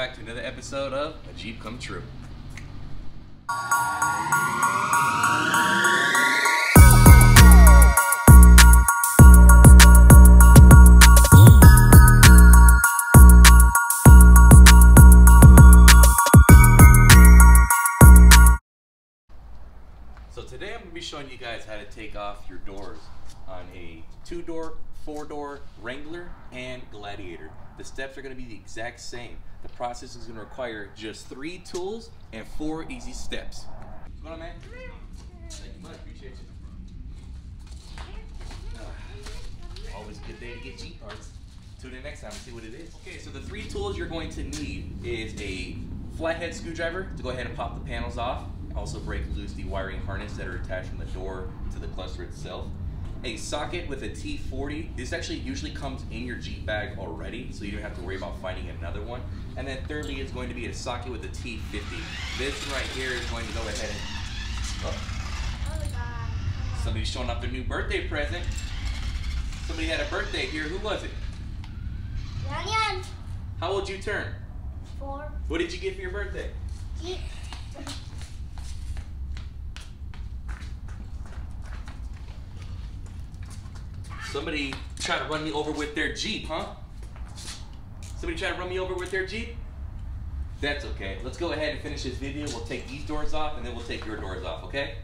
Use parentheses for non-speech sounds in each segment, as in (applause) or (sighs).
back to another episode of A Jeep Come True. So today I'm going to be showing you guys how to take off your doors on a two-door, four-door Wrangler and Gladiator. The steps are going to be the exact same. The process is going to require just three tools and four easy steps. What's going on, man? Thank you much. Appreciate you. (sighs) Always a good day to get Jeep parts. Tune in next time and see what it is. Okay, so the three tools you're going to need is a flathead screwdriver to go ahead and pop the panels off. Also break loose the wiring harness that are attached from the door to the cluster itself. A socket with a T40. This actually usually comes in your Jeep bag already, so you don't have to worry about finding another one. And then thirdly it's going to be a socket with a T50. This right here is going to go ahead and... Oh, somebody's showing off their new birthday present. Somebody had a birthday here. Who was it? Yan yan. How old you turn? Four. What did you get for your birthday? Jeep. (laughs) Somebody tried to run me over with their Jeep, huh? Somebody tried to run me over with their Jeep? That's okay. Let's go ahead and finish this video. We'll take these doors off and then we'll take your doors off, okay?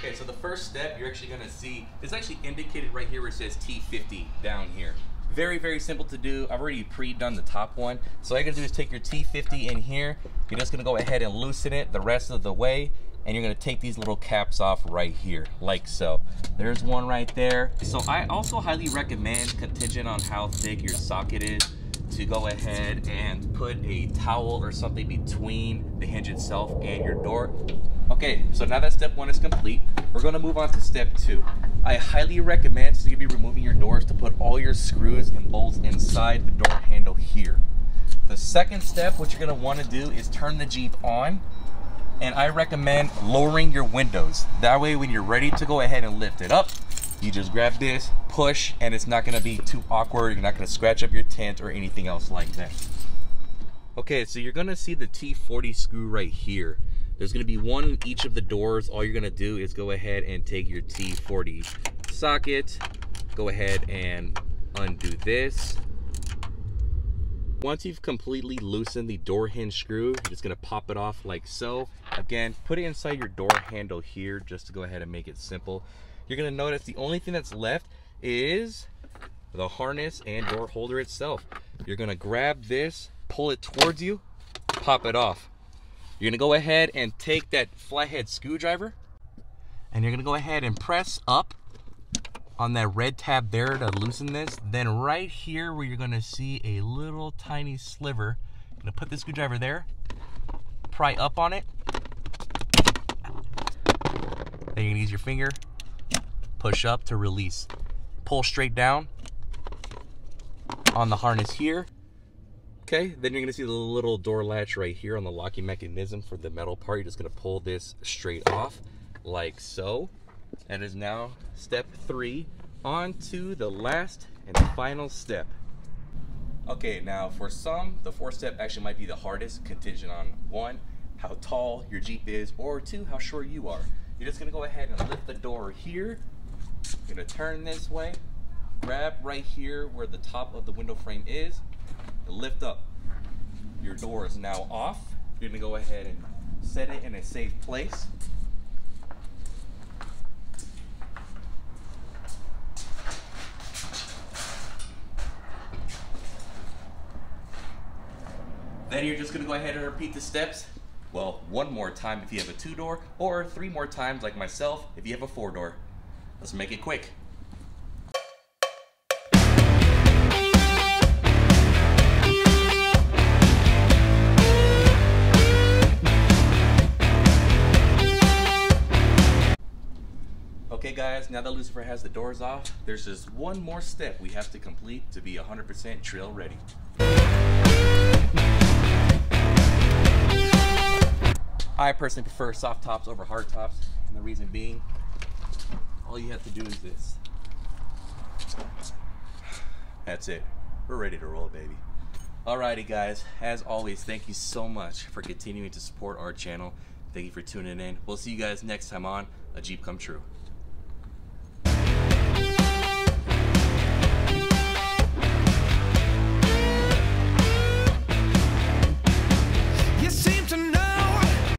Okay, so the first step you're actually gonna see is actually indicated right here where it says T50 down here. Very, very simple to do. I've already pre-done the top one. So all you're gonna do is take your T50 in here. You're just gonna go ahead and loosen it the rest of the way. And you're gonna take these little caps off right here, like so. There's one right there. So I also highly recommend, contingent on how thick your socket is, to go ahead and put a towel or something between the hinge itself and your door. Okay, so now that step one is complete, we're gonna move on to step two. I highly recommend, since you'll be removing your doors, to put all your screws and bolts inside the door handle here. The second step, what you're gonna wanna do is turn the Jeep on, and I recommend lowering your windows. That way, when you're ready to go ahead and lift it up, you just grab this, push, and it's not gonna be too awkward. You're not gonna scratch up your tent or anything else like that. Okay, so you're gonna see the T40 screw right here. There's gonna be one in each of the doors. All you're gonna do is go ahead and take your T40 socket, go ahead and undo this. Once you've completely loosened the door hinge screw, you're just gonna pop it off like so. Again, put it inside your door handle here just to go ahead and make it simple. You're gonna notice the only thing that's left is the harness and door holder itself. You're gonna grab this, pull it towards you, pop it off. You're gonna go ahead and take that flathead screwdriver and you're gonna go ahead and press up on that red tab there to loosen this. Then right here where you're gonna see a little tiny sliver, I'm gonna put the screwdriver there, pry up on it. Then you're gonna use your finger, push up to release. Pull straight down on the harness here. Okay, then you're gonna see the little door latch right here on the locking mechanism for the metal part. You're just gonna pull this straight off like so. And is now step three on to the last and final step. Okay, now for some, the fourth step actually might be the hardest, contingent on one, how tall your Jeep is, or two, how short you are. You're just gonna go ahead and lift the door here. You're gonna turn this way, grab right here where the top of the window frame is, lift up. Your door is now off. You're gonna go ahead and set it in a safe place. Then you're just gonna go ahead and repeat the steps. Well, one more time if you have a two door, or three more times like myself if you have a four door. Let's make it quick. Okay guys, now that Lucifer has the doors off, there's just one more step we have to complete to be 100% trail ready. I personally prefer soft tops over hard tops, and the reason being, all you have to do is this. That's it. We're ready to roll, baby. Alrighty, guys. As always, thank you so much for continuing to support our channel. Thank you for tuning in. We'll see you guys next time on A Jeep Come True.